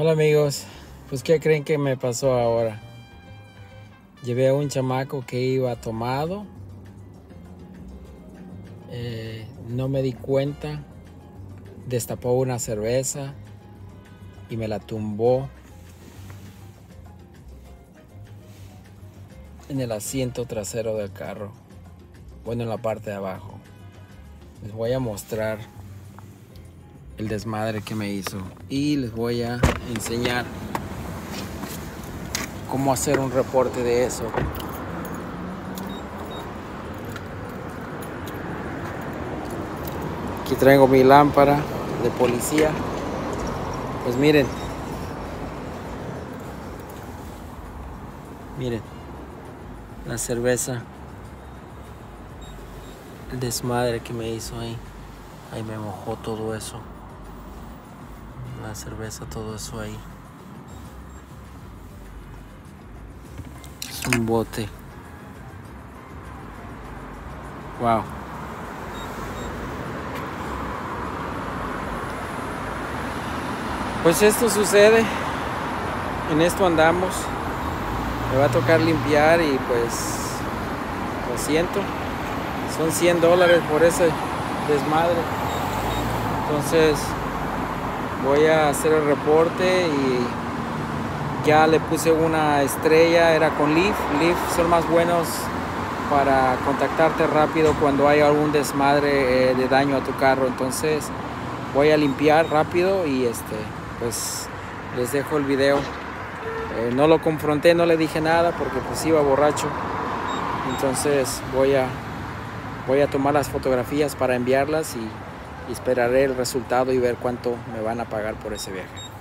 Hola amigos, pues ¿qué creen que me pasó ahora? Llevé a un chamaco que iba tomado, eh, no me di cuenta, destapó una cerveza y me la tumbó en el asiento trasero del carro, bueno en la parte de abajo. Les voy a mostrar el desmadre que me hizo y les voy a enseñar cómo hacer un reporte de eso. Aquí traigo mi lámpara de policía. Pues miren. Miren. La cerveza. El desmadre que me hizo ahí. Ahí me mojó todo eso la cerveza, todo eso ahí. Es un bote. Wow. Pues esto sucede. En esto andamos. Me va a tocar limpiar y pues lo siento. Son 100 dólares por ese desmadre. Entonces voy a hacer el reporte y ya le puse una estrella, era con Leaf. Leaf son más buenos para contactarte rápido cuando hay algún desmadre eh, de daño a tu carro. Entonces voy a limpiar rápido y este, pues les dejo el video. Eh, no lo confronté, no le dije nada porque pues iba borracho. Entonces voy a, voy a tomar las fotografías para enviarlas y y esperaré el resultado y ver cuánto me van a pagar por ese viaje.